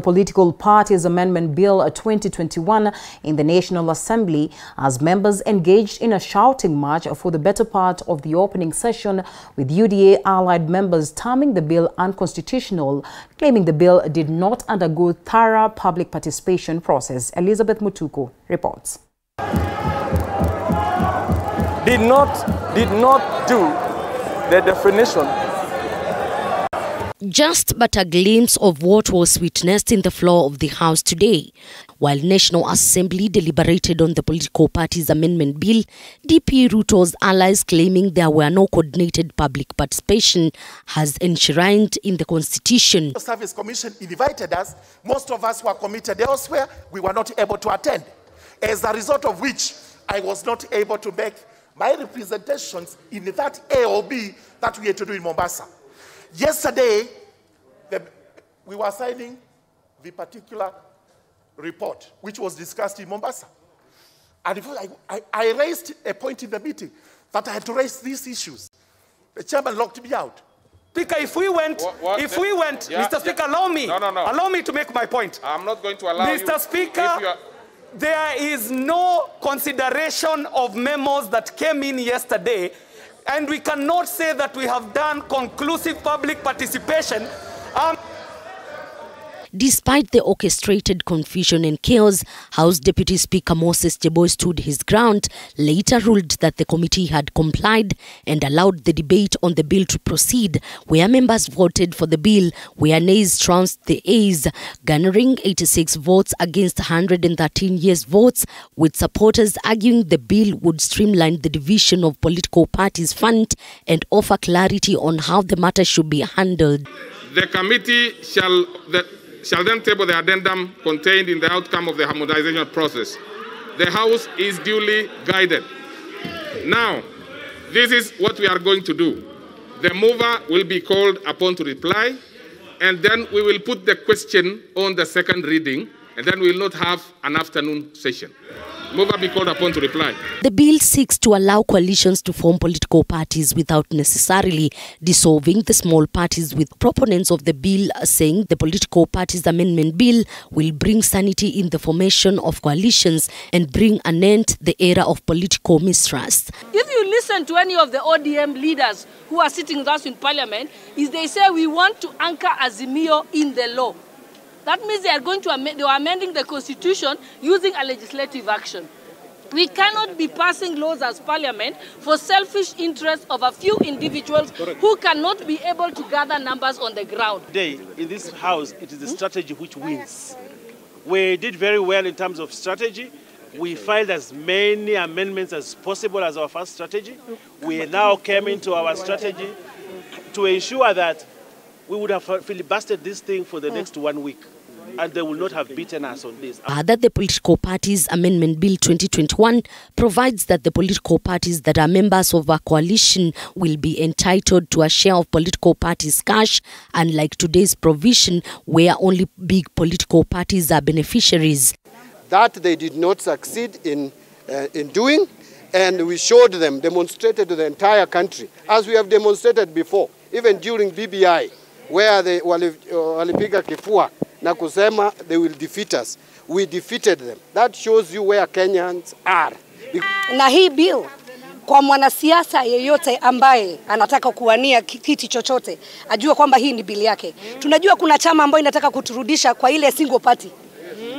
Political Parties Amendment Bill 2021 in the National Assembly as members engaged in a shouting march for the better part of the opening session with UDA allied members terming the bill unconstitutional, claiming the bill did not undergo thorough public participation process. Elizabeth Mutuku reports. Did not, did not do the definition just but a glimpse of what was witnessed in the floor of the House today. While National Assembly deliberated on the political parties amendment bill, DP Ruto's allies claiming there were no coordinated public participation has enshrined in the constitution. The Service Commission invited us. Most of us were committed elsewhere. We were not able to attend. As a result of which, I was not able to make my representations in that A or B that we had to do in Mombasa. Yesterday, the, we were signing the particular report, which was discussed in Mombasa. And I, I, I, raised a point in the meeting that I had to raise these issues. The chairman locked me out. Speaker, if we went, what, what, if we went, yeah, Mr. Speaker, yeah. allow me, no, no, no. allow me to make my point. I'm not going to allow Mr. you. Mr. Speaker, there is no consideration of memos that came in yesterday and we cannot say that we have done conclusive public participation. Um, Despite the orchestrated confusion and chaos, House Deputy Speaker Moses Cheboi stood his ground, later ruled that the committee had complied and allowed the debate on the bill to proceed, where members voted for the bill, where nays trounced the ayes, garnering 86 votes against 113 yes votes, with supporters arguing the bill would streamline the division of political parties' fund and offer clarity on how the matter should be handled. The committee shall... The shall then table the addendum contained in the outcome of the harmonization process. The House is duly guided. Now, this is what we are going to do. The mover will be called upon to reply, and then we will put the question on the second reading, and then we will not have an afternoon session. Mover be called upon to reply. The bill seeks to allow coalitions to form political parties without necessarily dissolving the small parties, with proponents of the bill saying the political parties amendment bill will bring sanity in the formation of coalitions and bring an end to the era of political mistrust. If you listen to any of the ODM leaders who are sitting with us in parliament, is they say we want to anchor Azimio in the law. That means they are going to amend, they are amending the constitution using a legislative action. We cannot be passing laws as parliament for selfish interests of a few individuals who cannot be able to gather numbers on the ground. Today, in this house, it is the strategy which wins. We did very well in terms of strategy. We filed as many amendments as possible as our first strategy. We now came into our strategy to ensure that we would have filibustered this thing for the next one week and they will not have beaten us on this. Further, the Political Parties Amendment Bill 2021 provides that the political parties that are members of a coalition will be entitled to a share of political parties' cash, unlike today's provision where only big political parties are beneficiaries. That they did not succeed in, uh, in doing, and we showed them, demonstrated to the entire country, as we have demonstrated before, even during BBI, where they walipiga kifua na kusema they will defeat us. We defeated them. That shows you where Kenyans are. Na hii bill kwa mwanasiasa yeyote ambaye anataka kuwania kiti chochote ajue kwamba hii ni bili yake. Tunajua kuna chama ambayo inataka kuturudisha kwa ile single party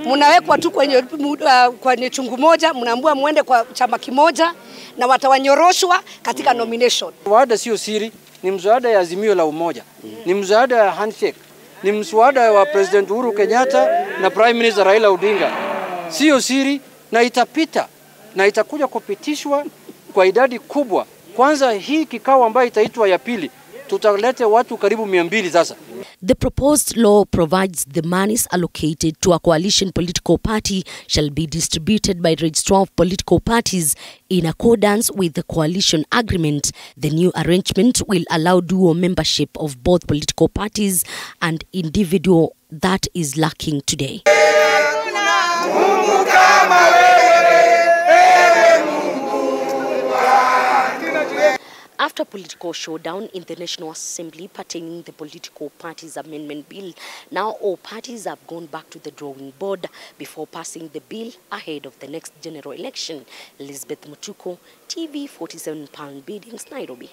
mnawekwa tu kwenye, uh, kwenye chungu moja, mnaambua muende kwa chama kimoja na watawanyoroshwa katika nomination. Wada sio siri, ni mswada ya Azimio la Umoja, ni mswada ya handshake ni mswada wa President Uhuru Kenyatta na Prime Minister Raila Odinga. Sio siri na itapita na itakuja kupitishwa kwa idadi kubwa. Kwanza hii kikao ambayo itaitwa ya pili tutalete watu karibu mia mbili sasa. The proposed law provides the monies allocated to a coalition political party shall be distributed by registrar of political parties in accordance with the coalition agreement. The new arrangement will allow dual membership of both political parties and individual that is lacking today. After political showdown in the National Assembly pertaining the political parties amendment bill, now all parties have gone back to the drawing board before passing the bill ahead of the next general election. Elizabeth Mutuko, TV 47 Parliament Buildings, Nairobi.